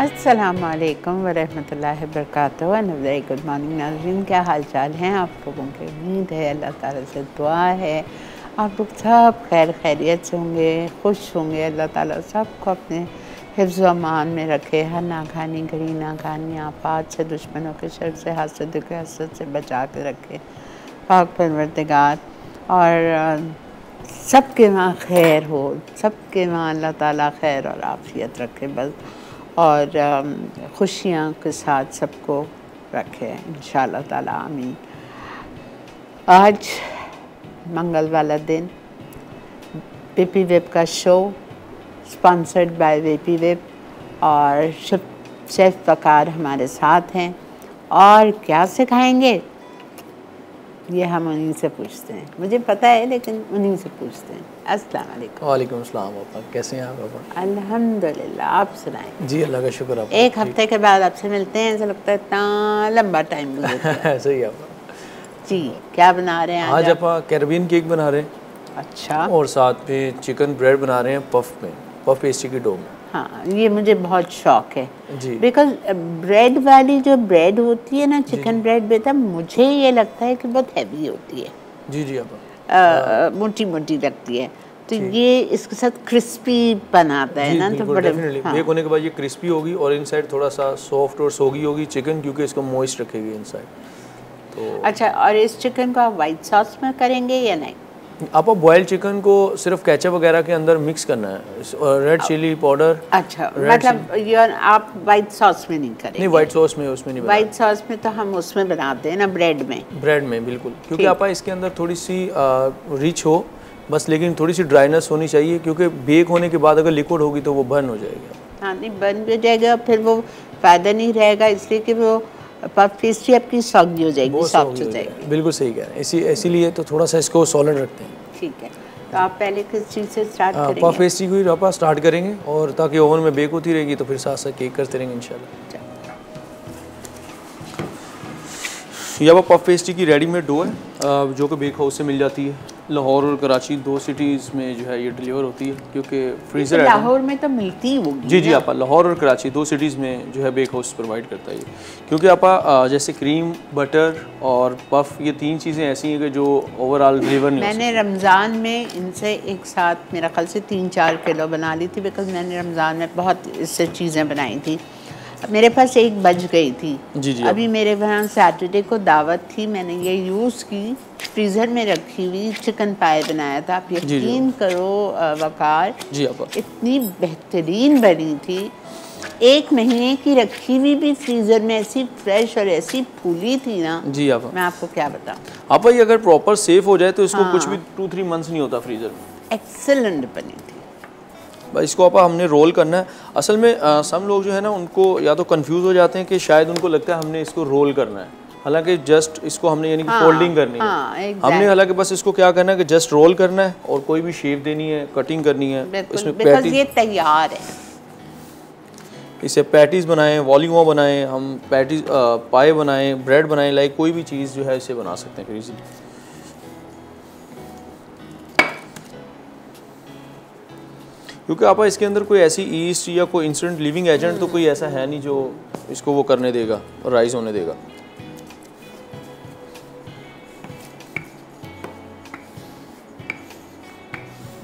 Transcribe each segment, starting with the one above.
असलकम वरहमल वरक वेरी गुड मॉर्निंग नाजरीन क्या हाल चाल हैं आप लोगों की? उम्मीद है अल्लाह ताला से दुआ है। आप लोग सब खैर खैरियत से होंगे, खुश होंगे। अल्लाह ताला सबको अपने हिफ्ज़ अमान में रखे। हर नाखानी गरी, नाखानी आपात से, दुश्मनों के शर से, हासद के हसद से बचा के रखे। पाक परवरदिगार। और सबके वहाँ खैर हो। सबके वहाँ अल्लाह ताला खैर और आफियत रखे। बस और खुशियाँ के साथ सबको रखे इन ताला, आमीन। आज मंगल वाला दिन पी वेब का show sponsored by VP web और शेफ वकार हमारे साथ हैं। और क्या सिखाएँगे? ये हम उन्हीं से पूछते हैं। मुझे पता है, लेकिन उन्हीं से पूछते हैं। अस्सलाम वालेकुम अस्सलाम पापा कैसे हैं आप पापा? अल्हम्दुलिल्लाह आप सुनाएँ। जी अल्लाह का शुक्र आप एक हफ़्ते के बाद आपसे मिलते हैं ऐसा लगता है इतना लंबा टाइम सही है जी क्या बना रहे हैं आज आप? कैरबियन केक बना रहे हैं। अच्छा। और साथ में चिकन ब्रेड बना रहे हैं पफ में पफ पेस्ट्री की डो में। हाँ ये मुझे बहुत शौक है। बिकॉज़ ब्रेड वाली जो ब्रेड होती है ना चिकन ब्रेड बेटा मुझे ये लगता है कि बहुत हैवी होती है। जी जी अब मोटी मोटी लगती है। तो ये इसके साथ क्रिस्पी बनाता है ना तो बड़े हाँ। बेक होने के बाद ये क्रिस्पी होगी और इनसाइड थोड़ा सा सॉफ्ट और सोगी होगी चिकन क्योंकि इसको मॉइस्ट रखेगी इनसाइड तो अच्छा और इस चिकन को आप वाइट सॉस में करेंगे या नहीं? आप बॉयल चिकन को सिर्फ़ केचप वगैरह के अंदर मिक्स करना है? रेड चिली पाउडर अच्छा मतलब यार आप वाइट सॉस में नहीं करेंगे? नहीं वाइट सॉस में उसमें नहीं वाइट सॉस में तो हम उसमें बनाते हैं ना ब्रेड में। ब्रेड में बिल्कुल। क्योंकि आप इसके अंदर थोड़ी सी रिच हो बस लेकिन थोड़ी सी ड्राइनेस होनी चाहिए क्योंकि बेक होने के बाद अगर लिक्विड होगी तो वो बर्न हो जाएगा। हाँ नहीं बर्न भी हो जाएगा फिर वो फ़ायदा नहीं रहेगा इसलिए कि वो पेस्ट्री आपकी सॉगी हो जाएगी सॉफ्ट हो जाएगी। बिल्कुल सही कह रहे हैं। इसी इसीलिए तो थोड़ा सा इसको सॉलिड रखते हैं। ठीक है। तो आप पहले किस चीज़ से स्टार्ट हाँ, करेंगे? पफ पेस्ट्री को ही आप स्टार्ट करेंगे और ताकि ओवन में बेक होती रहेगी तो फिर साथ साथ केक करते रहेंगे इंशाल्लाह। ये पफ पेस्ट्री की रेडीमेड डो है। जो कि बेक हाउस से मिल जाती है। लाहौर और कराची दो सिटीज़ में जो है ये डिलीवर होती है क्योंकि फ्रीज़र लाहौर में तो मिलती होगी जी जी आप लाहौर और कराची दो सिटीज़ में जो है बेक हाउस प्रोवाइड करता है क्योंकि आप जैसे क्रीम बटर और पफ ये तीन चीज़ें ऐसी हैं कि जो ओवरऑल डिलीवर नहीं मैंने रमज़ान में इनसे एक साथ मेरा ख्याल से तीन चार किलो बना ली थी बिकॉज़ मैंने रमज़ान में बहुत इससे चीज़ें बनाई थी। मेरे पास एक बज गई थी। जी जी अभी मेरे वहाँ सैटरडे को दावत थी मैंने ये यूज़ की फ्रीज़र में रखी हुई चिकन पाए बनाया था। आप यकीन करो वकार जी इतनी बेहतरीन बनी थी। एक महीने की रखी हुई भी फ्रीज़र में ऐसी फ्रेश और ऐसी फूली थी ना जी आप मैं आपको क्या बताऊँ? आप ये अगर प्रॉपर सेफ़ हो जाए तो इसको हाँ। कुछ भी टू थ्री मंथ्स नहीं होता फ्रीज़र में। एक्सेलेंट बनी इसको आप हमने रोल करना है। असल में आ, सब लोग जो है ना उनको या तो कंफ्यूज हो जाते हैं कि शायद उनको लगता है हमने इसको रोल करना है। हालाँकि जस्ट इसको हमने यानी कि हाँ, फोल्डिंग करनी हाँ, है हमने हालाँकि बस इसको क्या करना है कि जस्ट रोल करना है और कोई भी शेप देनी है कटिंग करनी है इसमें ये तैयार है। इसे पैटीज बनाएँ वॉलीमा बनाएँ हम पैटीज पाए बनाएँ ब्रेड बनाएँ लाइक कोई भी चीज़ जो है इसे बना सकते हैं फिर इजीली क्योंकि आप इसके अंदर कोई ऐसी ईस्ट या कोई इंस्टेंट लिविंग एजेंट तो कोई ऐसा है नहीं जो इसको वो करने देगा और राइज होने देगा।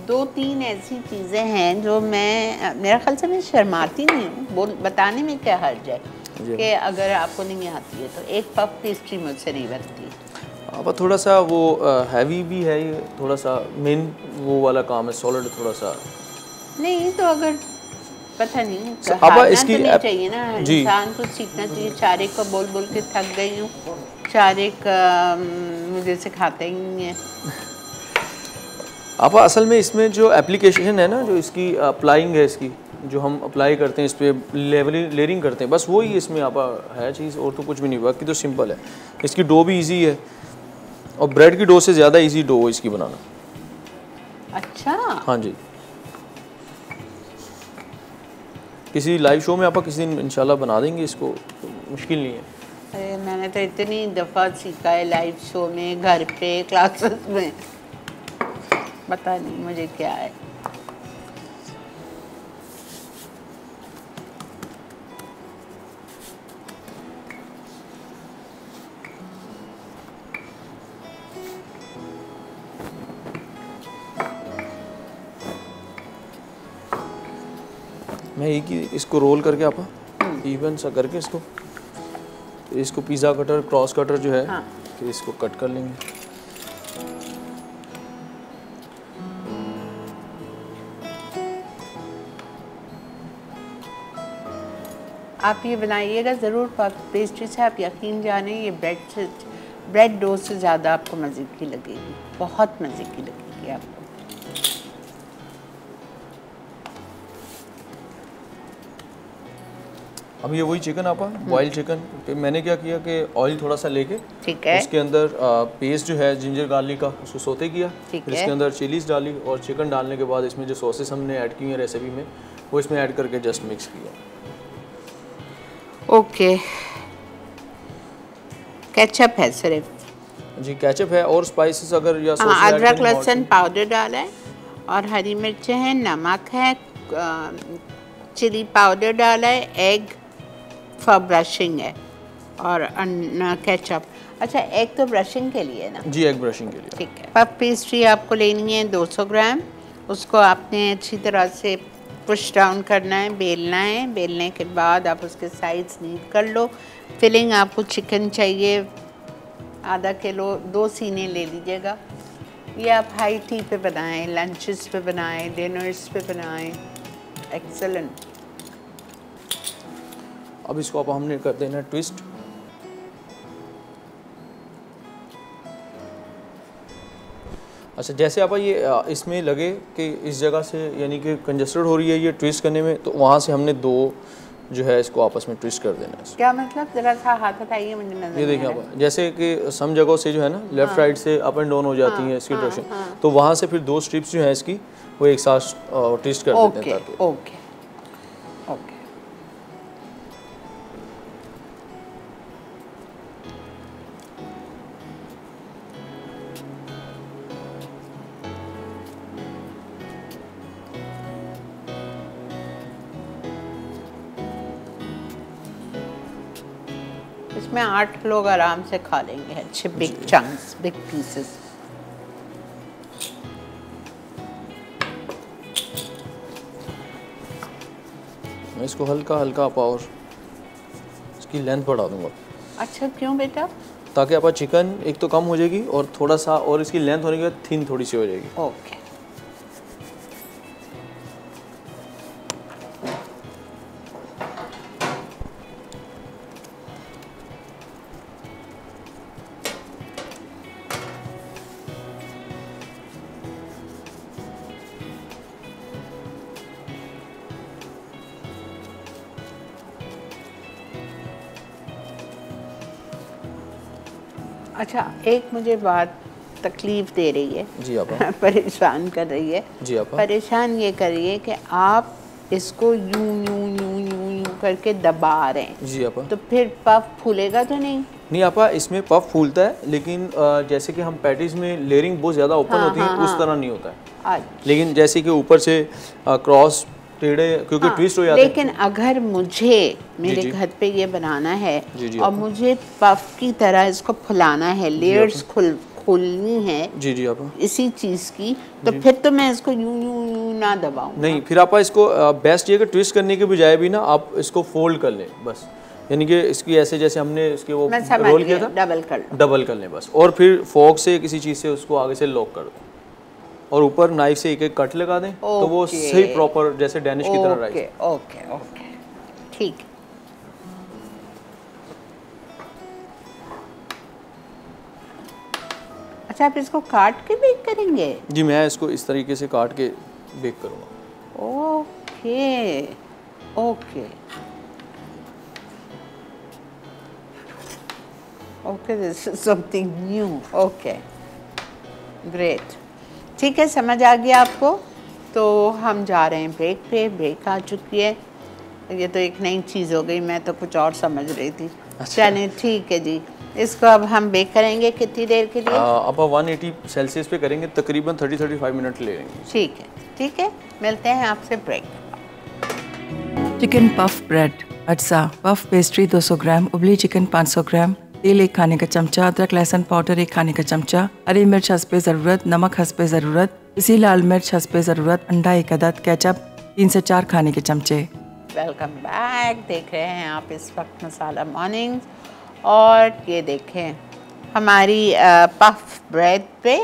दो तीन ऐसी चीज़ें हैं जो मैं मेरा ख्याल से मैं शर्माती नहीं हूँ बोल बताने में क्या हर्ज है कि अगर आपको नहीं आती है तो एक पफ पेस्ट्री मुझसे नहीं बनती। अब थोड़ा सा वो हैवी भी है ये थोड़ा सा मेन वो वाला काम है सॉलिड थोड़ा सा। नहीं तो अगर पता नहीं तो अब इसकी तो नहीं चाहिए ना इंसान को सीखना चाहिए चारे को बोल बोल के थक गई हूँ चारे का मुझे सिखाते ही नहीं है। आप असल में इसमें जो एप्लीकेशन है ना जो इसकी अप्लाइंग है इसकी जो हम अप्लाई करते हैं इस पर लेवलिंग लेयरिंग करते हैं बस वही इसमें आप है चीज़ और तो कुछ भी नहीं बाकी तो सिंपल है। इसकी डो भी इजी है और ब्रेड की डो से ज़्यादा इजी डो इसकी बनाना। अच्छा। हाँ जी। किसी लाइव शो में आप किसी दिन इंशाल्लाह बना देंगे इसको? मुश्किल नहीं है। अरे, मैंने तो इतनी दफ़ा सीखा है लाइव शो में, घर पे क्लासेस में। पता नहीं मुझे क्या है। मैं एक ही इसको रोल करके आप इवन सा करके इसको इसको पिज़्ज़ा कटर क्रॉस कटर जो है हाँ। फिर इसको कट कर लेंगे आप ये बनाइएगा ज़रूर पेस्ट्री से आप यकीन जाने ये ब्रेड से ब्रेड डो से ज़्यादा आपको मज़े की लगेगी बहुत मज़े की लगेगी आपको अब ये वही चिकन आपा बॉयल चिकन पे मैंने क्या किया कि ऑयल थोड़ा सा लेके ठीक है। उसके अंदर पेस्ट जो है जिंजर गार्लिक का उसको सोते किया। फिर। इसके अंदर चिलीज डाली और चिकन डालने के बाद इसमें जो सॉसेस हमने ऐड की हैं रेसिपी में वो इसमें ऐड करके जस्ट मिक्स किया। ओके केचप है सिर्फ़। जी केचप है और स्पाइसेस अगर या हाँ अदरक लहसुन पाउडर डाला है और हरी मिर्च है नमक है चिली पाउडर डाला है एग फॉर ब्रशिंग है और केचप अच्छा एग तो ब्रशिंग के लिए ना? जी एग ब्रशिंग के लिए। ठीक है। पफ पेस्ट्री आपको लेनी है 200 ग्राम। उसको आपने अच्छी तरह से पुश डाउन करना है बेलना है। बेलने के बाद आप उसके साइज़ नीट कर लो। फिलिंग आपको चिकन चाहिए। आधा किलो दो सीने ले लीजिएगा। ये आप हाई टी पे बनाएँ लंचेस पे बनाएँ डिनर्स पे बनाएँ। एक्सेलेंट अब इसको आप हमने कर देना ट्विस्ट अच्छा जैसे आप ये इसमें लगे कि इस जगह से यानी कि कंजस्टेड हो रही है ये ट्विस्ट करने में तो वहाँ से हमने दो जो है इसको आपस में ट्विस्ट कर देना है। क्या मतलब? ज़रा सा हाथ हटाइए मुझे नज़र ये देखिए आप जैसे कि सम जगहों से जो है ना लेफ़्ट राइट से अप एंड डाउन हो जाती हाँ, है इसकी डायरेक्शन तो वहाँ से फिर दो स्ट्रिप्स जो है इसकी वो एक साथ ट्विस्ट कर देते हैं ओके। आठ लोग आराम से खा लेंगे अच्छे बिग चंक्स बिग पीसेस मैं इसको हल्का हल्का आप और इसकी लेंथ बढ़ा दूँगा। अच्छा क्यों बेटा? ताकि आपका चिकन एक तो कम हो जाएगी और थोड़ा सा और इसकी लेंथ होने के बाद थिन थोड़ी सी हो जाएगी। ओके अच्छा एक मुझे बात तकलीफ़ दे रही है। जी परेशान कर रही है। जी परेशान ये करिए कि आप इसको यूँ यूँ यूँ यूँ यूँ करके दबा रहे हैं। जी आपा तो फिर पफ फूलेगा तो नहीं? नहीं आपा इसमें पफ फूलता है लेकिन जैसे कि हम पैटीज में लेयरिंग बहुत ज़्यादा ओपन हाँ, होती है हाँ, उस हाँ। तरह नहीं होता है। आज लेकिन जैसे कि ऊपर से क्रॉस टेढ़े क्योंकि हाँ, ट्विस्ट हो जाते हैं। लेकिन अगर मुझे मेरे। घर पे ये बनाना है जी, जी, और मुझे पफ की तरह इसको फुलाना है लेयर्स खुल खोलनी है जी जी आपा इसी चीज़ की तो फिर तो मैं इसको यूँ यूँ यूँ ना दबाऊं नहीं फिर आपा इसको बेस्ट ये कि ट्विस्ट करने के बजाय भी ना आप इसको फोल्ड कर लें बस। यानी कि इसकी ऐसे जैसे हमने इसके वो रोल किया था डबल कर डबल कर लें बस। और फिर फोक से किसी चीज़ से उसको आगे से लॉक कर दो। और ऊपर नाइफ से एक एक कट लगा दें तो वो सही प्रॉपर जैसे डैनिश की तरह राइस ओके ओके ओके ठीक। अच्छा आप इसको काट के बेक करेंगे? जी मैं इसको इस तरीके से काट के बेक करूँगा। Okay okay okay this is something new okay great ठीक है समझ आ गया आपको? तो हम जा रहे हैं ब्रेक पे ब्रेक आ चुकी है। ये तो एक नई चीज़ हो गई मैं तो कुछ और समझ रही थी। अच्छा। चलिए ठीक है जी। इसको अब हम बेक करेंगे कितनी देर के लिए? आप 180 सेल्सियस पे करेंगे तकरीबन 30 35 मिनट ले लेंगे। ठीक है ठीक है। मिलते हैं आपसे ब्रेक चिकन पफ ब्रेड अज्जा पफ पेस्ट्री 200 ग्राम उबली चिकन 500 ग्राम। तेल एक खाने का चमचा अदरक लहसुन पाउडर एक खाने का चमचा हरी मिर्च हंसपे ज़रूरत नमक हंसपे ज़रूरत इसी लाल मिर्च हंसपे ज़रूरत अंडा एक अदद केचप तीन से चार खाने के चमचे। वेलकम बैक देख रहे हैं आप इस वक्त मसाला मॉर्निंग और ये देखें हमारी पफ ब्रेड पे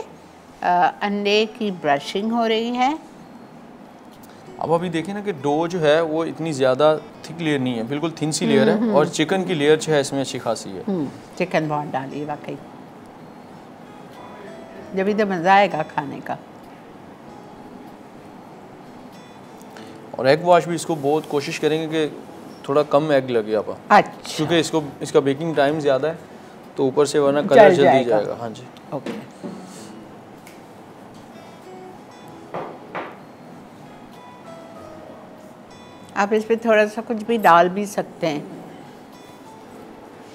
अंडे की ब्रशिंग हो रही है। अब अभी देखें ना कि डो जो है वो इतनी ज़्यादा थिक लेयर नहीं है बिल्कुल थिन सी लेयर है और चिकन की लेयर जो है इसमें अच्छी खासी है। चिकन बहुत डाली वाकई। जब तो मज़ा आएगा खाने का। और एग वॉश भी इसको बहुत कोशिश करेंगे कि थोड़ा कम एग लगे आप अच्छा। क्योंकि इसको इसका बेकिंग टाइम ज़्यादा है तो ऊपर से वरना कलर जल्दी। जाएगा। हाँ जी। ओके आप इस पर थोड़ा सा कुछ भी डाल भी सकते हैं।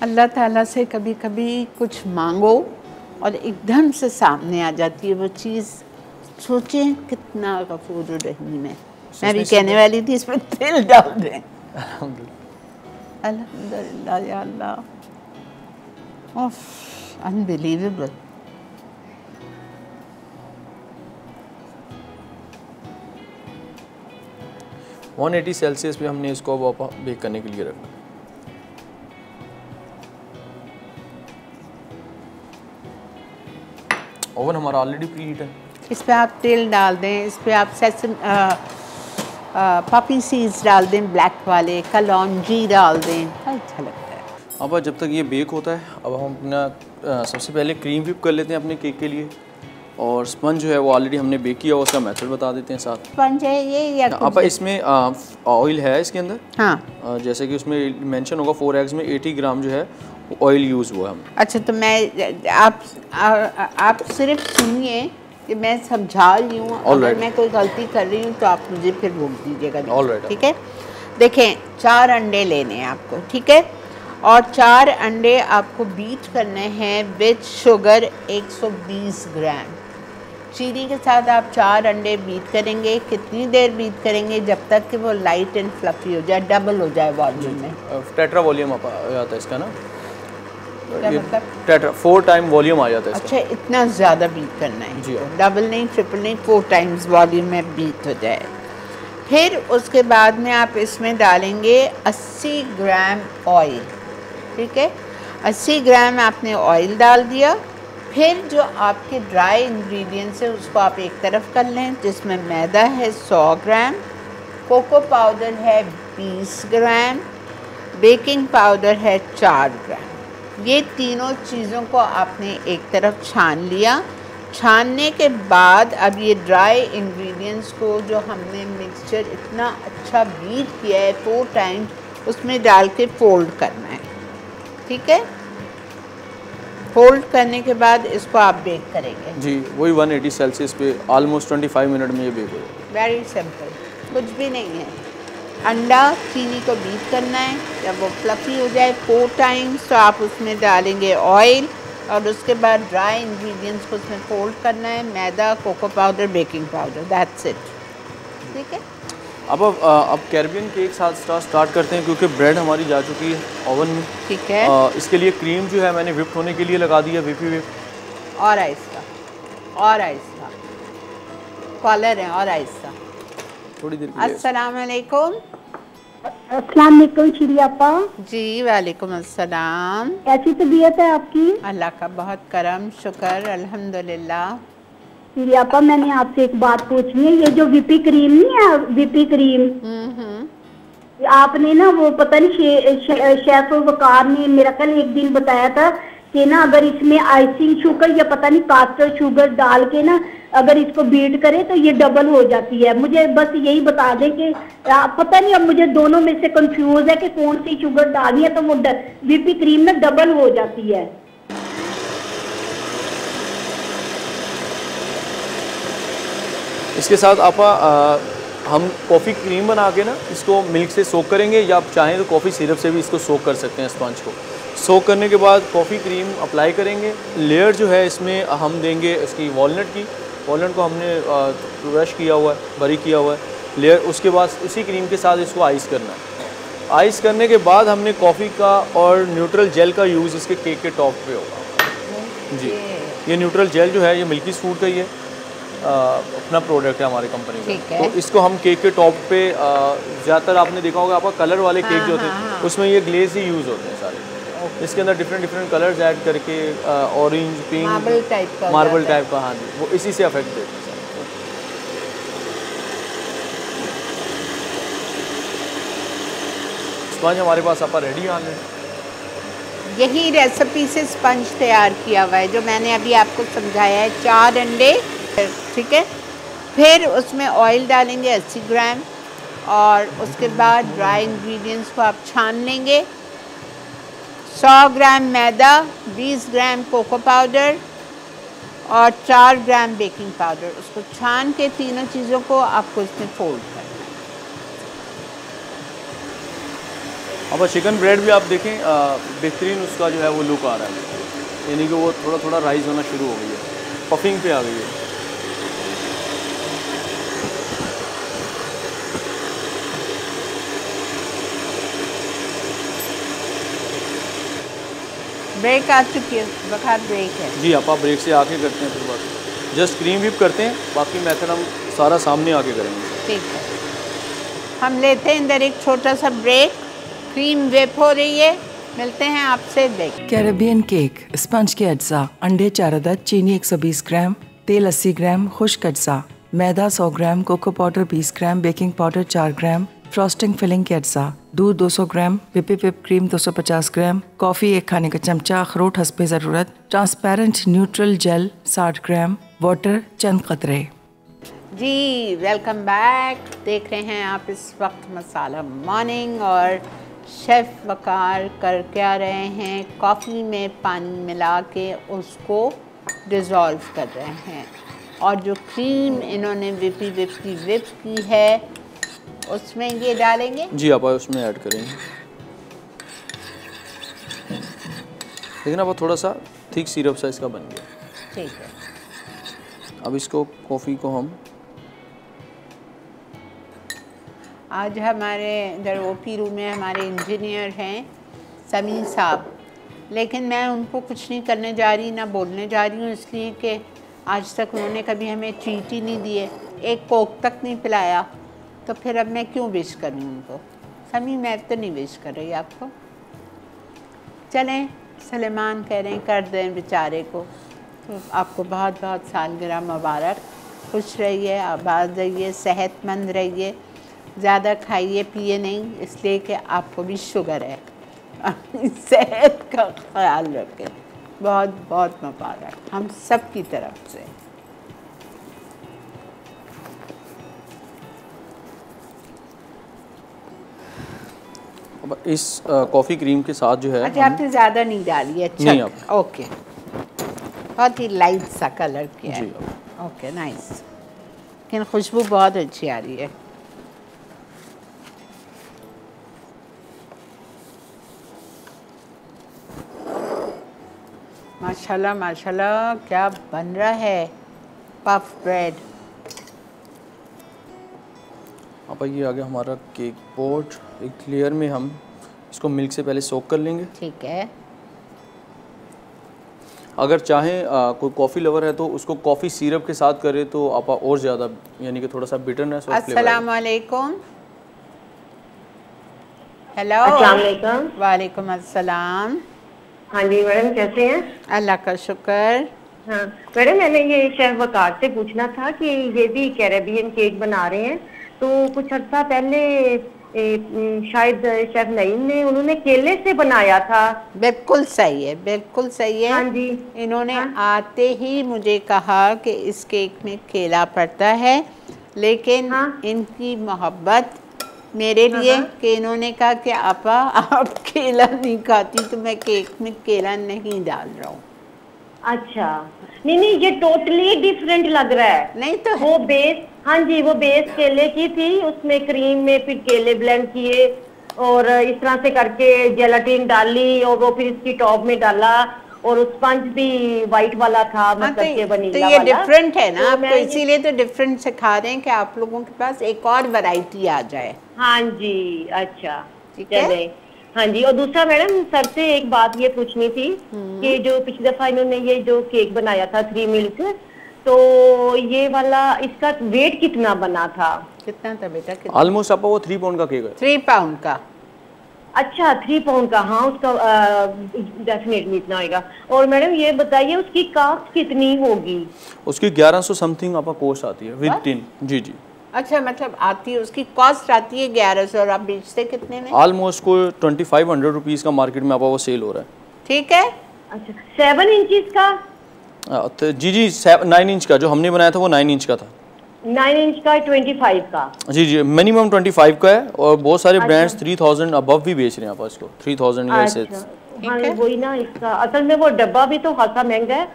अल्लाह ताला से कभी कभी कुछ मांगो और एकदम से सामने आ जाती है वो चीज़। सोचें कितना गफूर रहीम है। मैं भी कहने वाली थी इसमें तिल डाल दें। अल्लाह। अनबिलीवेबल वन एटी सेल्सियस पे हमने इसको अब बेक करने के लिए रखना ओवन हमारा ऑलरेडी प्री हीट है। इस पे आप तेल डाल दें इस पे आप सेसन पपी सीड्स डाल दें ब्लैक वाले कलौंजी डाल दें अच्छा लगता है। अब जब तक ये बेक होता है अब हम अपना सबसे पहले क्रीम विप कर लेते हैं अपने केक के लिए। और स्पंज जो है वो ऑलरेडी हमने बेक किया उसका मेथड बता देते हैं साथ। स्पंज है ये या अब इसमें ऑयल है इसके अंदर? हाँ। जैसे कि उसमें मेंशन होगा फोर एग्स में 80 ग्राम जो है ऑयल यूज़ हुआ है। हम अच्छा तो मैं आप आ, आप सिर्फ़ सुनिए कि मैं समझा रही हूँ अगर right. मैं कोई गलती कर रही हूँ तो आप मुझे फिर रोक दीजिएगा। Right. ठीक है? देखें चार अंडे लेने हैं आपको ठीक है? और चार अंडे आपको बीट करने हैं विद शुगर 120 ग्राम चीनी के साथ आप चार अंडे बीट करेंगे कितनी देर बीट करेंगे जब तक कि वो लाइट एंड फ्लफी हो जाए डबल हो जाए वॉल्यूम में। टेट्रा वॉल्यूम आता है इसका ना? मतलब? टेट्रा फोर टाइम वॉल्यूम आ जाता है अच्छा इतना ज़्यादा बीट करना है। जी हाँ। डबल नहीं ट्रिपल नहीं फोर टाइम्स वॉल्यूम में बीट हो जाए। फिर उसके बाद में आप इसमें डालेंगे 80 ग्राम ऑयल ठीक है? 80 ग्राम आपने ऑयल डाल दिया। फिर जो आपके ड्राई इंग्रेडिएंट्स है, उसको आप एक तरफ़ कर लें, जिसमें मैदा है 100 ग्राम कोको पाउडर है 20 ग्राम बेकिंग पाउडर है 4 ग्राम। ये तीनों चीज़ों को आपने एक तरफ़ छान लिया। छानने के बाद अब ये ड्राई इंग्रेडिएंट्स को जो हमने मिक्सचर इतना अच्छा बीट किया है फोर टाइम्स उसमें डाल के फोल्ड करना है। ठीक है? फोल्ड करने के बाद इसको आप बेक करेंगे। जी वही 180 सेल्सियस पे ऑलमोस्ट 25 मिनट में ये बेक हो वेरी सिंपल कुछ भी नहीं है। अंडा चीनी को बीट करना है। जब वो फ्लफी हो जाए फोर टाइम्स तो आप उसमें डालेंगे ऑयल और उसके बाद ड्राई इंग्रेडिएंट्स को उसमें फोल्ड करना है। मैदा cocoa powder baking powder that's it ठीक है? अब अब अब कैरेबियन केक साथ स्टार्ट स्टार्ट करते हैं क्योंकि ब्रेड हमारी जा चुकी है ओवन में। ठीक है। अ, इसके लिए क्रीम जो है मैंने विप्ड होने के लिए लगा दिया विपी विप और आहिस्ता और आहिस्ता कॉलर है और आहिस्ता थोड़ी देर के अस्सलाम वालेकुम अस्सलाम वालेकुम श्री आपा जी वालेकुम अस्सलाम। कैसी तबीयत है आपकी? अल्लाह का बहुत करम शुक्र अल्हम्दुलिल्लाह। श्री आपा मैंने आपसे एक बात पूछनी है ये जो विपी क्रीम नहीं है विपी क्रीम आपने ना वो पता नहीं शे, शे, शेफ वकार ने मेरा कल एक दिन बताया था कि ना अगर इसमें आइसिंग शुगर या पता नहीं कास्टर शुगर डाल के ना अगर इसको बीट करे तो ये डबल हो जाती है। मुझे बस यही बता दें कि पता नहीं अब मुझे दोनों में से कंफ्यूज है कि कौन सी शुगर डालनी है तो वो विपी क्रीम ना डबल हो जाती है। इसके साथ आपा हम कॉफ़ी क्रीम बना के ना इसको मिल्क से सोक करेंगे या आप चाहें तो कॉफ़ी सिरप से भी इसको सोक कर सकते हैं स्पंज को। सोक करने के बाद कॉफ़ी क्रीम अप्लाई करेंगे। लेयर जो है इसमें हम देंगे इसकी वॉलनट की। वॉलनट को हमने ब्रश किया हुआ है बरी किया हुआ है। लेयर उसके बाद उसी क्रीम के साथ इसको आइस करना है। आइस करने के बाद हमने कॉफ़ी का और न्यूट्रल जेल का यूज़ इसके केक के टॉप पे होगा। जी। ये न्यूट्रल जेल जो है ये मिल्की फ़ूड का ही है। अपना प्रोडक्ट है हमारी कंपनी का। तो इसको हम केक के टॉप पे ज़्यादातर आपने देखा होगा आपका कलर वाले केक हाँ, जो होते हाँ, हैं हाँ। उसमें ये ग्लेज ही यूज़ होते हैं सारे। इसके अंदर डिफरेंट डिफरेंट कलर्स ऐड करके ऑरेंज पिंक Marble type का मार्बल टाइप का हाँ जी वो इसी से अफेक्ट देते हैं स्पंज हमारे पास आपका रेडी आने यही रेसिपी से स्पंज तैयार किया हुआ है जो मैंने अभी आपको समझाया है चार अंडे ठीक है? फिर उसमें ऑयल डालेंगे 80 ग्राम, और उसके बाद ड्राई इंग्रेडिएंट्स को आप छान लेंगे। 100 ग्राम मैदा 20 ग्राम कोको पाउडर और 4 ग्राम बेकिंग पाउडर उसको छान के तीनों चीज़ों को आपको इसमें फोल्ड करना अब चिकन ब्रेड भी आप देखें बेहतरीन उसका जो है वो लुक आ रहा है। यानी कि वो थोड़ा थोड़ा राइज होना शुरू हो गई है। पफिंग पे आ गई है। ब्रेक आ चुकी है बखार ब्रेक है। जी आप आप ब्रेक से आके करते हैं फिर बात। जस्ट क्रीम विप करते हैं बाकी मेथड हम सारा सामने आके करेंगे। ठीक है। हम लेते हैं अंदर एक छोटा सा ब्रेक। क्रीम वेप हो रही है। मिलते हैं आपसे ब्रेक कैरेबियन केक स्पंज के अज्जा अंडे चार अदद चीनी 120 ग्राम तेल 80 ग्राम खुश्क अज्जा मैदा 100 gram cocoa powder 20 gram baking powder 4 gram frosting filling के अज्जा। दूध 200 ग्राम, विपी विप क्रीम 250 ग्राम, कॉफ़ी एक खाने का चमचा, अखरोट हंसपे ज़रूरत transparent neutral gel 60 gram water चंद कतरे। जी वेलकम बैक देख रहे हैं आप इस वक्त मसाला मॉर्निंग और शेफ़ वकार कर क्या रहे हैं कॉफ़ी में पानी मिला के उसको डिज़ोल्व कर रहे हैं। और जो क्रीम इन्होंने विपी विप की विप की है उसमें ये डालेंगे? जी आप उसमें ऐड करेंगे। लेकिन अब थोड़ा सा थिक सिरप सा इसका बन गया। ठीक है। अब इसको कॉफ़ी को हम आज हमारे इधर ओ पी रूम में हमारे इंजीनियर हैं समीर साहब। लेकिन मैं उनको कुछ नहीं करने जा रही ना बोलने जा रही हूँ इसलिए कि आज तक उन्होंने कभी हमें ही नहीं दिए। एक कोक तक नहीं पिलाया। तो फिर अब मैं क्यों विश करूँ उनको? समी, मैं तो नहीं विश कर रही आपको। चलें, सलेमान कह रहे हैं, कर दें बेचारे को। तो आपको बहुत बहुत सालगिरह मुबारक। खुश रहिए, आबाद रहिए, सेहतमंद रहिए। ज़्यादा खाइए, पिए नहीं, इसलिए कि आपको भी शुगर है। सेहत का ख्याल रखें। बहुत बहुत मुबारक। हम सब की तरफ़ से। इस कॉफ़ी क्रीम के साथ जो है अच्छा आपने ज़्यादा नहीं डाली अच्छा नहीं, ओके। बहुत ही लाइट सा कलर किया है। जी, ओके नाइस लेकिन खुशबू बहुत अच्छी आ रही है। माशाल्लाह माशाल्लाह क्या बन रहा है? पफ ब्रेड अब ये आ गया हमारा केक पॉट एक लेयर में हम इसको मिल्क से पहले सोक कर लेंगे। ठीक है। अगर चाहें आ, कोई कॉफ़ी लवर है तो उसको कॉफ़ी सिरप के साथ करे तो आप और ज़्यादा यानी कि थोड़ा सा बिटरनेस और फ्लेवर अस्सलाम वालेकुम हेलो अस्सलाम वालेकुम वालेकुम अस्सलाम। हाँ जी मैडम कैसे हैं? अल्लाह का शुक्र। हाँ मैडम मैंने ये शेफ वकार से पूछना था कि ये भी कैरेबियन केक बना रहे हैं। तो कुछ अर्सा पहले ए, शायद शेफ नईम ने उन्होंने केले से बनाया था। बिल्कुल सही है बिल्कुल सही है। हाँ जी। इन्होंने हाँ। आते ही मुझे कहा कि इस केक में केला पड़ता है लेकिन हाँ। इनकी मोहब्बत मेरे लिए कि इन्होंने कहा कि आपा आप केला नहीं खाती तो मैं केक में केला नहीं डाल रहा हूँ। अच्छा। नहीं नहीं ये टोटली डिफरेंट लग रहा है। नहीं तो वो बेस हाँ जी वो बेस केले की थी उसमें क्रीम में फिर केले ब्लेंड किए और इस तरह से करके जेलाटिन डाली और वो फिर इसकी टॉप में डाला और स्पंज भी वाइट वाला था हाँ, मतलब तो, के तो ये डिफरेंट है ना तो आपको इसीलिए तो डिफरेंट सिखा रहे हैं कि आप लोगों के पास एक और वैरायटी आ जाए। हाँ जी अच्छा। ठीक है। हाँ जी और दूसरा मैडम सर से एक बात ये पूछनी थी हम्म। कि जो पिछली दफ़ा इन्होंने ये जो केक बनाया था थ्री मिल्क तो ये वाला इसका वेट कितना बना था? कितना था बेटा? कितना? ऑलमोस्ट आपका वो थ्री पाउंड का केक है। थ्री पाउंड का। अच्छा थ्री पाउंड का हाँ उसका डेफिनेटली इतना होगा और मैडम ये बताइए उसकी कास्ट कितनी होगी? उसकी 1100 समथिंग आपका कॉस्ट आती है विद टिन जी जी। अच्छा मतलब आती है उसकी कॉस्ट आती है ग्यारह सौ और आप बेचते कितने में? ऑलमोस्ट को ट्वेंटी फाइव हंड्रेड रुपीज़ का मार्केट में आपका वो सेल हो रहा है। ठीक है? अच्छा सेवन इंचज का? आ, तो जी जी नाइन इंच का जो हमने बनाया था वो नाइन इंच का था। नाइन इंच का ट्वेंटी फाइव का? जी जी मिनिमम ट्वेंटी फाइव का है और बहुत सारे ब्रांड्स थ्री थाउज़ेंड अबव भी बेच रहे हैं आप इसको थ्री थाउज़ेंड या ऐसे। अच्छा। हाँ वही ना इसका असल में वो डब्बा भी तो खासा महँगा है।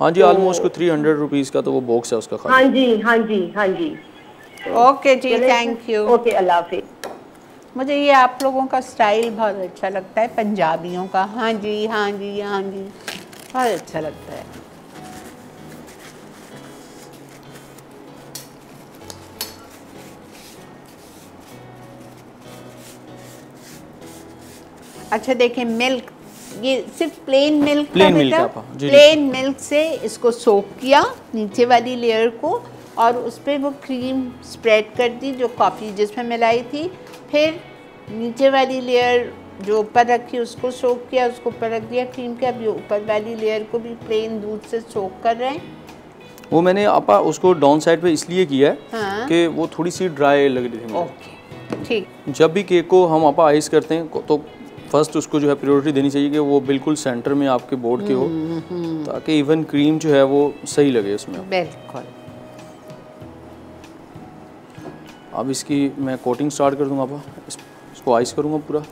हाँ जी ऑलमोस्ट को थ्री हंड्रेड रुपीज़ का तो वो बॉक्स है उसका हाँ जी हाँ जी हाँ जी। ओके जी थैंक यू ओके अल्लाह हाफिज। मुझे ये आप लोगों का स्टाइल बहुत अच्छा लगता है पंजाबियों का। हाँ जी हाँ जी हाँ जी। बहुत अच्छा लगता है। अच्छा देखें मिल्क ये सिर्फ़ प्लेन मिल्क जी, जी। प्लेन मिल्क से इसको सोक किया नीचे वाली लेयर को और उस पर वो क्रीम स्प्रेड कर दी जो कॉफ़ी जिसमें मिलाई थी। फिर नीचे वाली लेयर जो ऊपर रखी उसको सोक किया उसको ऊपर रख दिया क्रीम के। अब ये ऊपर वाली लेयर को भी प्लेन दूध से सोक कर रहे हैं। वो मैंने आपा उसको डाउन साइड पे इसलिए किया है हाँ। कि वो थोड़ी सी ड्राई लग रही थी ओके ठीक। जब भी केक को हम आपा आइस करते हैं तो फ़र्स्ट उसको जो है प्रायोरिटी देनी चाहिए कि वो बिल्कुल सेंटर में आपके बोर्ड के हो ताकि इवन क्रीम जो है वो सही लगे उसमें। बिल्कुल। अब इसकी मैं कोटिंग स्टार्ट कर दूँगा आपा इस, इसको आइस करूँगा पूरा।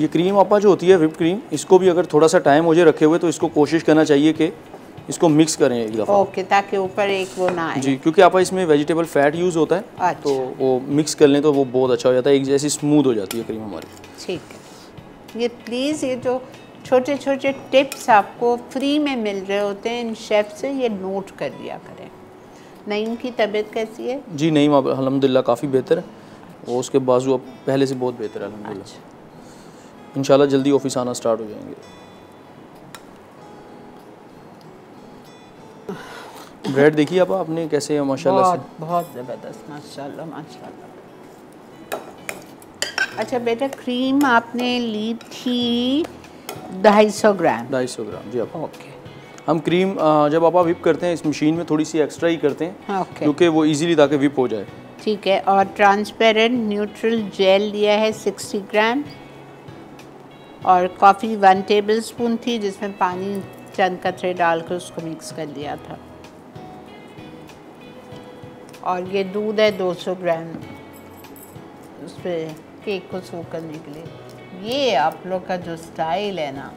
ये क्रीम आपा जो होती है विप क्रीम इसको भी अगर थोड़ा सा टाइम मुझे रखे हुए तो इसको कोशिश करना चाहिए कि इसको मिक्स करें एक दफ़ा। ओके ताकि ऊपर एक वो ना आए। जी क्योंकि आपा इसमें वेजिटेबल फैट यूज़ होता है अच्छा। तो वो मिक्स कर लें तो वो बहुत अच्छा हो जाता है एक जैसी स्मूथ हो जाती है क्रीम हमारी। ठीक है। ये प्लीज़ ये जो छोटे छोटे टिप्स आपको फ्री में मिल रहे होते हैं इन शेफ से ये नोट कर लिया करें। नईम की तबीयत कैसी है? जी नहीं अब अलहमदिल्ला काफ़ी बेहतर है। वो उसके बाजू अब पहले से बहुत बेहतर है अलहमदिल्ला अच्छा। इंशाल्लाह जल्दी ऑफ़िस आना स्टार्ट हो जाएँगे। ब्रेड देखिए आप आपने कैसे है माशाल्लाह बहुत बहुत ज़बरदस्त माशाल्लाह माशाल्लाह। अच्छा बेटा क्रीम आपने ली थी ढाई सौ ग्राम। ढाई सौ ग्राम जी आप। ओके। हम क्रीम जब आप विप करते हैं इस मशीन में थोड़ी सी एक्स्ट्रा ही करते हैं ओके। क्योंकि वो इजीली ताकि विप हो जाए। ठीक है और ट्रांसपेरेंट न्यूट्रल जेल लिया है 60 ग्राम और कॉफ़ी वन टेबल स्पून थी जिसमें पानी चंद कतरे डाल कर उसको मिक्स कर लिया था। और ये दूध है 200 ग्राम उस पर केक को सो करने के लिए। ये आप लोग का जो स्टाइल है ना।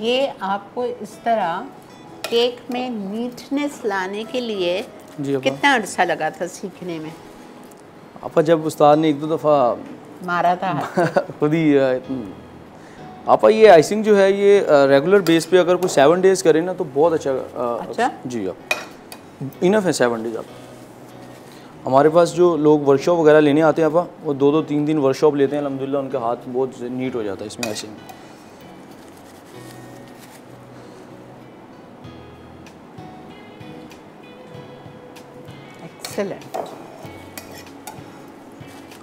ये आपको इस तरह केक में नीटनेस लाने के लिए कितना अर्सा लगा था सीखने में। आपा जब उस्ताद ने एक दो दफ़ा मारा था। खुद ही आपा ये आइसिंग जो है ये रेगुलर बेस पे अगर कोई सेवन डेज़ करें ना तो बहुत अच्छा अ, अच्छा? जी आप इनफ है सेवन डेज़ आप हमारे पास जो लोग वर्कशॉप वगैरह लेने आते हैं आपा वो दो दो तीन दिन वर्कशॉप लेते हैं अलहमदिल्ला उनके हाथ बहुत नीट हो जाता है इसमें आइसिंग एक्सेलेंट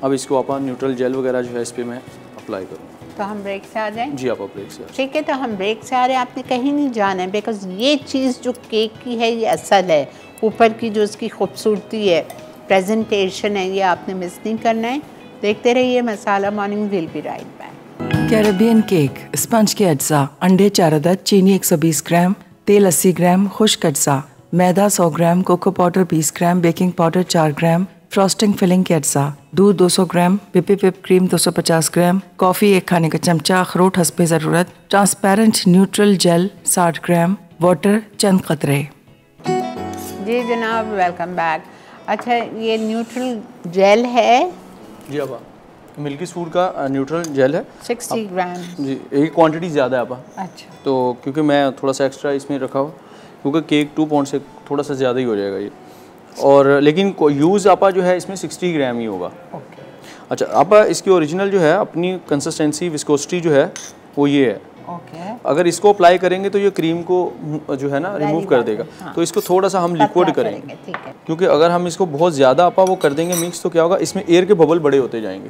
अब इसको आपा न्यूट्रल जेल वगैरह जो है इस पर मैं अप्लाई करूँगा। तो हम ब्रेक से आ जाएँ? जी आप ब्रेक से ठीक है तो हम ब्रेक से आ रहे हैं। आपने कहीं नहीं जाना है बिकॉज़ ये चीज़ जो केक की है ये असल है। ऊपर की जो इसकी खूबसूरती है प्रेजेंटेशन है ये आपने मिस नहीं करना है। देखते रहिए Masala morning will be right back Caribbean cake sponge के अज्जा अंडे चार अदद चीनी 120 ग्राम तेल 80 ग्राम खुश्क अज्जा मैदा 100 gram cocoa powder 20 gram baking powder 4 gram frosting filling के अज्जा। दूध 200 ग्राम पिपी पिप क्रीम 250 ग्राम कॉफ़ी एक खाने का चमचा अखरोट हंसपे ज़रूरत transparent neutral gel 60 gram water चंद कतरे। जी जनाब वेलकम बैक अच्छा ये न्यूट्रल जेल है? जी आप मिल्की फ़ूड का न्यूट्रल जेल है। 60 ग्राम। जी एक क्वांटिटी ज़्यादा है आपा अच्छा। तो क्योंकि मैं थोड़ा सा एक्स्ट्रा इसमें रखा हुआ क्योंकि केक टू पाउंड से थोड़ा सा ज़्यादा ही हो जाएगा ये। और लेकिन यूज़ आपा जो है इसमें 60 ग्राम ही होगा। Okay. अच्छा आपा इसकी ओरिजिनल जो है अपनी कंसिस्टेंसी विस्कोसिटी जो है वो ये है। Okay. अगर इसको अप्लाई करेंगे तो ये क्रीम को जो है ना रिमूव कर देगा। हाँ। तो इसको थोड़ा सा हम लिक्विड करेंगे। है। क्योंकि अगर हम इसको बहुत ज़्यादा आपा वो कर देंगे मिक्स तो क्या होगा? इसमें एयर के बबल बड़े होते जाएँगे।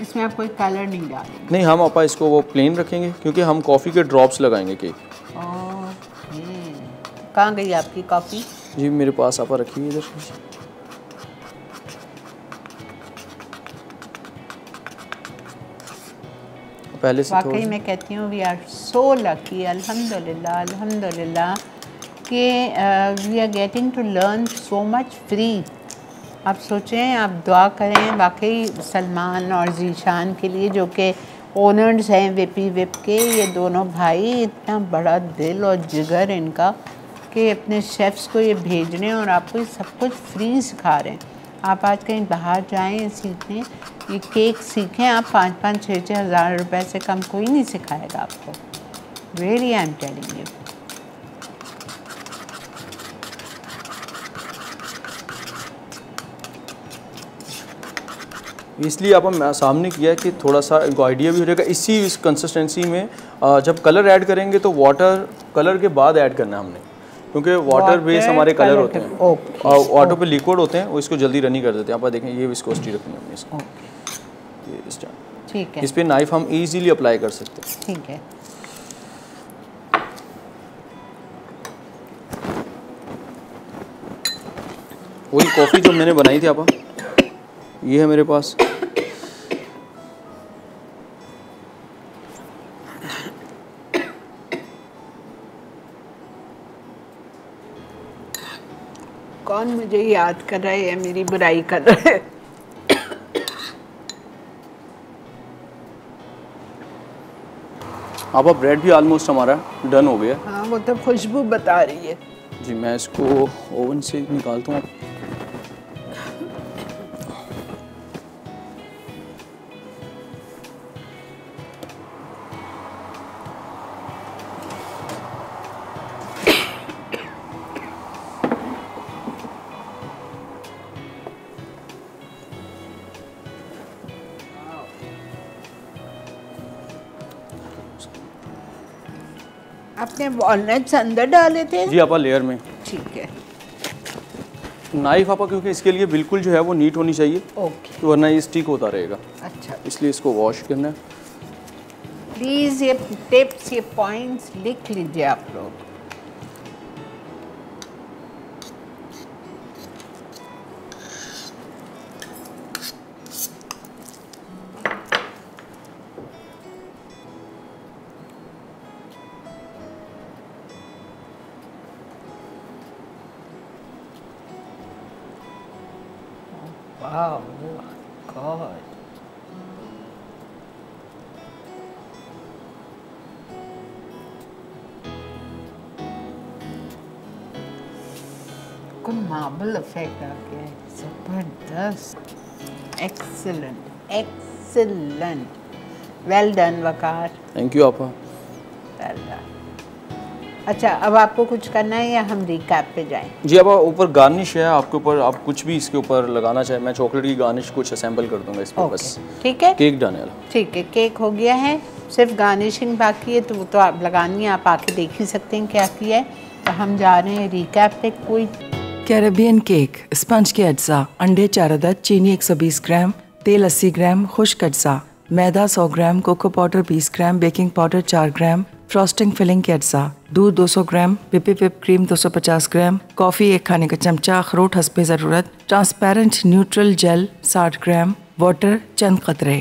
इसमें आप कोई कलर नहीं डालेंगे। नहीं हम आपा इसको वो प्लेन रखेंगे क्योंकि हम कॉफ़ी के ड्रॉप्स लगाएँगे केक कहाँ गई आपकी कॉफ़ी जी मेरे पास आपा रखी है इधर। पहले से वाकई मैं कहती हूँ वी आर सो लकी अल्हम्दुलिल्लाह अल्हम्दुलिल्लाह कि we are getting to learn so much free आप सोचें, आप दुआ करें, वाकई सलमान और जीशान के लिए जो कि ओनर्स हैं विपी विप के, ये दोनों भाई इतना बड़ा दिल और जिगर इनका कि अपने शेफ्स को ये भेज रहे हैं और आपको ये सब कुछ फ्री सिखा रहे हैं। आप आज कहीं बाहर जाएँ, सीखें, ये केक सीखें, आप पाँच पाँच छः छः हज़ार रुपए से कम कोई नहीं सिखाएगा आपको। Very I am telling you इसलिए आप हम सामने किया है कि थोड़ा सा इनको आइडिया भी हो जाएगा। इसी इस कंसिस्टेंसी में जब कलर ऐड करेंगे तो वाटर कलर के बाद ऐड करना है हमने। क्योंकि वाटर बेस हमारे कलर होते हैं। और वाटर पे लिक्विड होते हैं वो इसको जल्दी रनी कर देते हैं। आप देखें ये विस्कोसिटी रखनी है हमने इसको। ये इस ठीक है। इस पे नाइफ हम इजीली अप्लाई कर सकते हैं। ठीक है। वही कॉफ़ी जो मैंने बनाई थी आपा ये है मेरे पास। कौन मुझे याद कर रहा है या मेरी बुराई कर रहा है? अब ब्रेड भी ऑलमोस्ट हमारा डन हो गया। हाँ वो तो खुशबू बता रही है। जी मैं इसको ओवन से निकालता हूँ। आपने वॉलनट्स अंदर डाले थे जी आपा लेयर में। ठीक है। नाइफ आपा क्योंकि इसके लिए बिल्कुल जो है वो नीट होनी चाहिए ओके तो वरना ये स्टिक होता रहेगा। अच्छा। इसलिए इसको वॉश करना है। प्लीज़ ये टिप्स ये पॉइंट्स लिख लीजिए आप लोग। मार्बल इफ़ेक्ट आ गया है ज़बरदस्त excellent excellent well done Waqar thank you आपा वेल डन अच्छा अब आपको कुछ करना है या हम रिकैप पे जाएँ? जी अब ऊपर गार्निश है आपके ऊपर आप कुछ भी इसके ऊपर लगाना चाहे मैं चॉकलेट की गार्निश कुछ असेंबल कर दूँगा इस पर okay. बस। ठीक है? केक डन है। ठीक है केक हो गया है। सिर्फ़ गार्निशिंग बाकी है तो वो तो आप लगानी है आप आके देख ही सकते हैं क्या किया है। तो हम जा रहे हैं रिकैप पे कोई कैरेबियन केक स्पंज के अज्जा अंडे चार अदद चीनी 120 ग्राम, तेल 80 ग्राम, खुश्क अज्जा मैदा 100 gram, cocoa powder 20 gram, baking powder 4 gram, frosting filling के अज्जा दूध 200 ग्राम पिपी पिप क्रीम 250 ग्राम, कॉफ़ी एक खाने का चमचा, अखरोट हंसपे ज़रूरत transparent neutral gel 60 gram water चंद कतरे।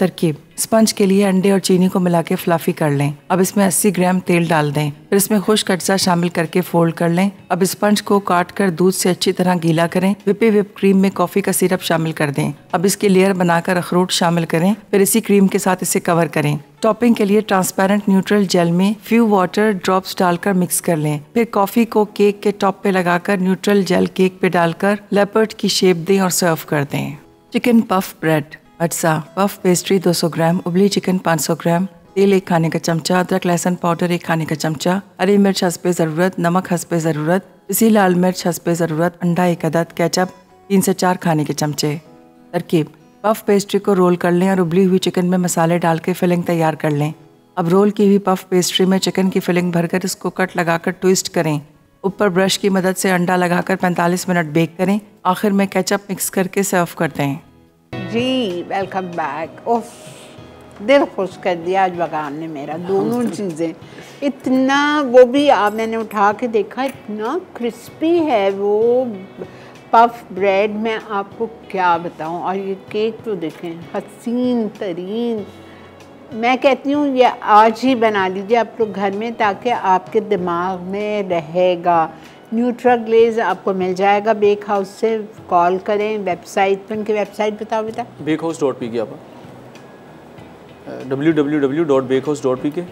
तरकीब। स्पंज के लिए अंडे और चीनी को मिला के फ्लफी कर लें। अब इसमें 80 ग्राम तेल डाल दें। फिर इसमें खुश्क अज्जा शामिल करके फोल्ड कर लें। अब स्पंज को काट कर दूध से अच्छी तरह गीला करें। विपी विप क्रीम में कॉफ़ी का सिरप शामिल कर दें। अब इसकी लेयर बनाकर अखरोट शामिल करें। फिर इसी क्रीम के साथ इसे कवर करें। टॉपिंग के लिए ट्रांसपेरेंट न्यूट्रल जेल में फ्यू वाटर ड्रॉप्स डालकर मिक्स कर लें। फिर कॉफ़ी को केक के टॉप पे लगाकर न्यूट्रल जेल केक पे डालकर लेपर्ड की शेप दें और सर्व कर दें। चिकन पफ ब्रेड अटसा पफ पेस्ट्री 200 ग्राम, उबली चिकन 500 ग्राम, तेल एक खाने का चमचा, अदरक, लहसुन पाउडर एक खाने का चमचा, हरी मिर्च हंसपे ज़रूरत, नमक हंसपे ज़रूरत, इसी लाल मिर्च हंसपे ज़रूरत, अंडा, एक अदद केचप तीन से चार खाने के चमचे। तरकीब पफ पेस्ट्री को रोल कर लें और उबली हुई चिकन में मसाले डाल के फिलिंग तैयार कर लें। अब रोल की हुई पफ पेस्ट्री में चिकन की फिलिंग भरकर इसको कट लगाकर ट्विस्ट करें। ऊपर ब्रश की मदद से अंडा लगाकर 45 मिनट बेक करें। आखिर में केचप मिक्स करके सर्व कर दें। जी वेलकम बैक ओफ दिल खुश कर दिया आज बगान ने मेरा दोनों चीज़ें। इतना वो भी आप मैंने उठा के देखा इतना क्रिस्पी है वो पफ ब्रेड मैं आपको क्या बताऊँ और ये केक तो देखें हसीन तरीन। मैं कहती हूँ ये आज ही बना लीजिए आप लोग घर में ताकि आपके दिमाग में रहेगा। न्यूट्रा ग्लेज आपको मिल जाएगा। बेक हाउस से कॉल करें वेबसाइट पर उनकी वेबसाइट बताओ बेटा। Bake house dot P K आप। W W W dot Bake House dot P K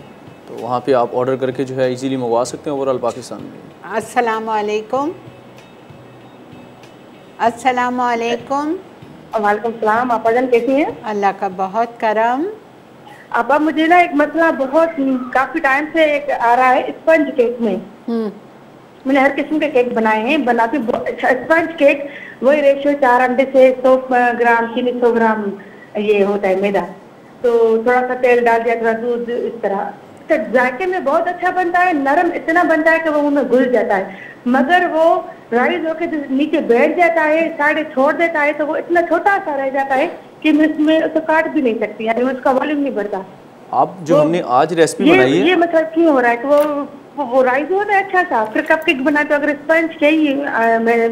तो वहाँ पे आप ऑर्डर करके जो है इजीली मंगवा सकते हैं ओवरऑल पाकिस्तान में। अस्सलाम वालेकुम अस्सलाम वालेकुम वालेकुम सलाम आपा जान कैसी हैं? अल्लाह का बहुत करम। आपा मुझे ना एक मसला बहुत काफ़ी टाइम से एक आ रहा है स्पंज केक में। हम्म। मैंने हर किस्म के केक बनाए हैं। बनाती स्पंज केक वही रेशियो चार अंडे से सौ ग्राम चीनी सौ ग्राम ये होता है मैदा। तो थोड़ा सा तेल डाल दिया थोड़ा दूध इस तरह। तो जायके में बहुत अच्छा बनता है नरम इतना बनता है कि वो मुँह में घुल जाता है। मगर वो राइस होके जो नीचे बैठ जाता है साइड छोड़ देता है तो वो इतना छोटा सा रह जाता है कि मैं इसमें उसको काट भी नहीं सकती यानी उसका वॉल्यूम नहीं बढ़ता। आप जो वो- हमने आज रेसिपी बनाई ये मतलब क्यों हो रहा है कि वो वो, वो राइस होता है अच्छा सा फिर कप केक बनाते अगर स्पंज के ही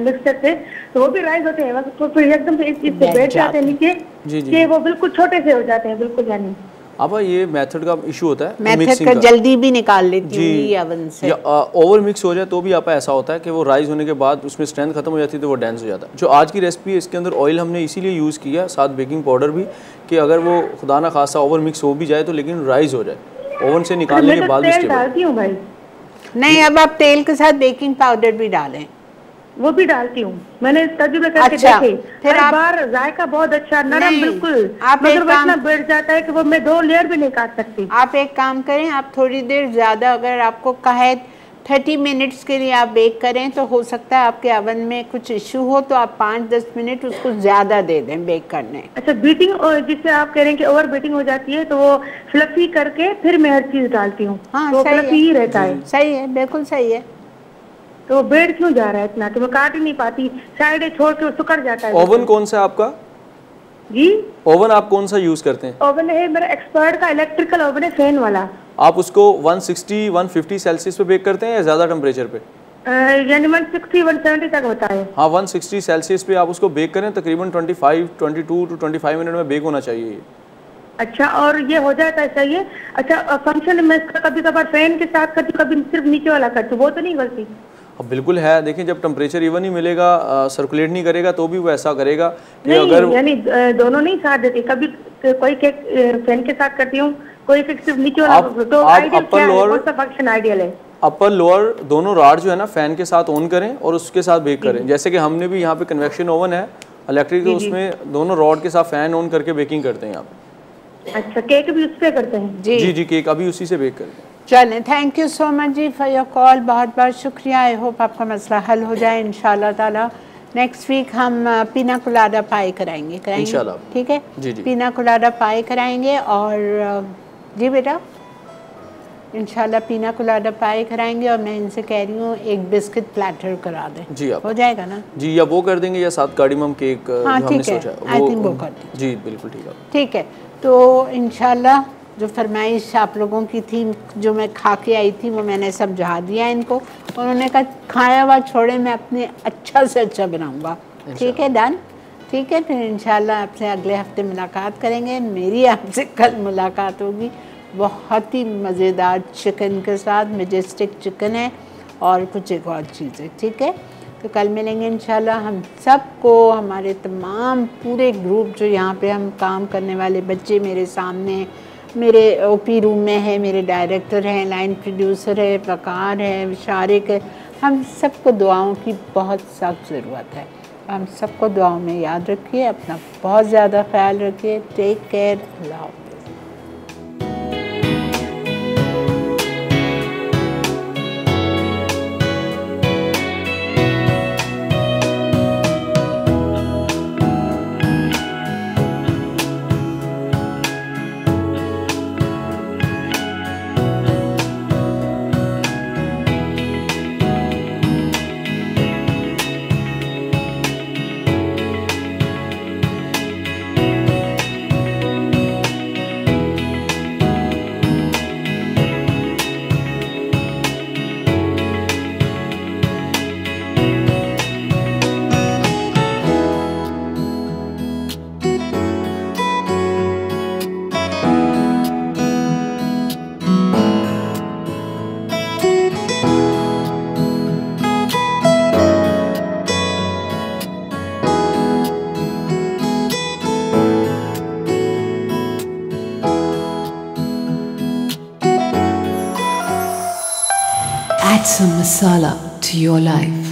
मिक्सर से तो वो भी राइस होते हैं। तो फिर एकदम से इस चीज़ से बैठ जाते हैं नीचे जी, वो बिल्कुल छोटे से हो जाते हैं बिल्कुल यानी। अब ये मेथड का इशू होता है मेथड का जल्दी भी निकाल लेती हूँ जी अवन से। या ओवर मिक्स हो जाए तो भी आपका ऐसा होता है कि वो राइस होने के बाद उसमें स्ट्रेंथ खत्म हो जाती है तो वो डेंस हो जाता है। जो आज की रेसिपी है इसके अंदर ऑयल हमने इसीलिए यूज़ किया साथ बेकिंग पाउडर भी कि अगर वो खुदा ना खासा ओवर मिक्स हो भी जाए तो लेकिन राइस हो जाए। ओवन से निकालने मैं के बाद नहीं अब आप तेल के साथ बेकिंग पाउडर भी डालें। वो भी डालती हूँ। मैंने तजुबे करके अच्छा, देखे। हर आप, बार जायका बहुत अच्छा नरम बिल्कुल। आप मगर वो इतना बैठ जाता है कि वो मैं दो लेयर भी नहीं काट सकती। आप एक काम करें आप थोड़ी देर ज़्यादा अगर आपको कहे 30 मिनट्स के लिए आप बेक करें तो हो सकता है आपके अवन में कुछ इश्यू हो तो आप पाँच दस मिनट उसको ज़्यादा दे दें बेक करने। अच्छा बीटिंग जिससे आप कह रहे हैं कि ओवर बीटिंग हो जाती है तो वो फ्लफी करके फिर मैं हर चीज़ डालती हूँ। हाँ तो फ्लफी ही रहता है। सही है बिल्कुल सही है। तो बेड क्यों जा रहा है इतना कि मैं काट ही नहीं पाती साइड छोड़ के सुकड़ जाता है। ओवन कौन सा आपका? जी। ओवन आप कौन सा यूज़ करते हैं? ओवन है मेरा एक्सपर्ट का इलेक्ट्रिकल ओवन है फ़ैन वाला। आप उसको 160 150 सेल्सियस पे बेक करते हैं या ज़्यादा टेम्परेचर पे? यानी वन सिक्सटी वन सेवेंटी तक होता है। हाँ 160 सेल्सियस पे आप उसको बेक करें तकरीबन 25 22 टू 25 मिनट में बेक होना चाहिए ये। अच्छा और ये हो जाता है है? अच्छा फ़ंक्शन में इसका कभी कभार फ़ैन के साथ करती कभी सिर्फ़ नीचे वाला करती वो तो नहीं गलती? अब बिल्कुल है। देखिए जब टेम्परेचर इवन ही मिलेगा सर्कुलेट नहीं करेगा तो भी वो ऐसा करेगा कि नहीं अगर यानी दोनों नहीं साथ देती। कभी कोई केक फ़ैन के साथ करती हूँ कोई सिर्फ़ नीचे वाला आप- तो आप आइडियल क्या है? कौन सा फ़ंक्शन आइडियल है? अपर लोअर दोनों राड जो है ना फ़ैन के साथ ऑन करें और उसके साथ बेक करें। जैसे कि हमने भी यहाँ पे कन्वेक्शन ओवन है इलेक्ट्रिक तो उसमें दोनों रॉड के साथ फ़ैन ऑन करके बेकिंग करते हैं यहाँ पे। अच्छा केक भी उस पे करते हैं? जी। जी जी केक अभी उसी से बेक करते हैं। चलें। थैंक यू सो मच जी फॉर योर कॉल बहुत बहुत शुक्रिया। आई होप आपका मसला हल हो जाए इन ताला। नेक्स्ट वीक हम पीना कुलाडा पाई कराएँगे। कराएँगे? ठीक है? जी, जी। पीना कुलाडा पाई कराएँगे और जी बेटा? इनशाला पीना कुलाडा पाई कराएँगे और मैं इनसे कह रही हूँ एक बिस्किट प्लेटर करा दें। जी आप। हो जाएगा ना? जी या वो कर देंगे या साथ कार्डिमम केक हाँ, ठीक है। I think वो कर दें। जी बिल्कुल ठीक है। ठीक है। तो इंशाल्लाह जो फरमाइश आप लोगों की थी जो मैं खा के आई थी वो मैंने समझा दिया इनको। उन्होंने कहा खाया हुआ छोड़े मैं अपने अच्छा से अच्छा बनाऊँगा। ठीक है डन। ठीक है फिर इंशाल्लाह आपसे अगले हफ़्ते मुलाकात करेंगे। मेरी आपसे कल मुलाकात होगी। बहुत ही मज़ेदार चिकन के साथ मजेस्टिक चिकन है और कुछ एक और चीज़ें ठीक है? तो कल मिलेंगे इंशाल्लाह। हम सबको हमारे तमाम पूरे ग्रुप जो यहाँ पे हम काम करने वाले बच्चे मेरे सामने मेरे ओपी रूम में है, मेरे डायरेक्टर हैं लाइन प्रोड्यूसर है, प्रकार है विशारिक है। हम सबको दुआओं की बहुत सख्त ज़रूरत है। हम सबको दुआओं में याद रखिए, अपना बहुत ज़्यादा ख्याल रखिए। टेक केयर अल्लाह masala to your life.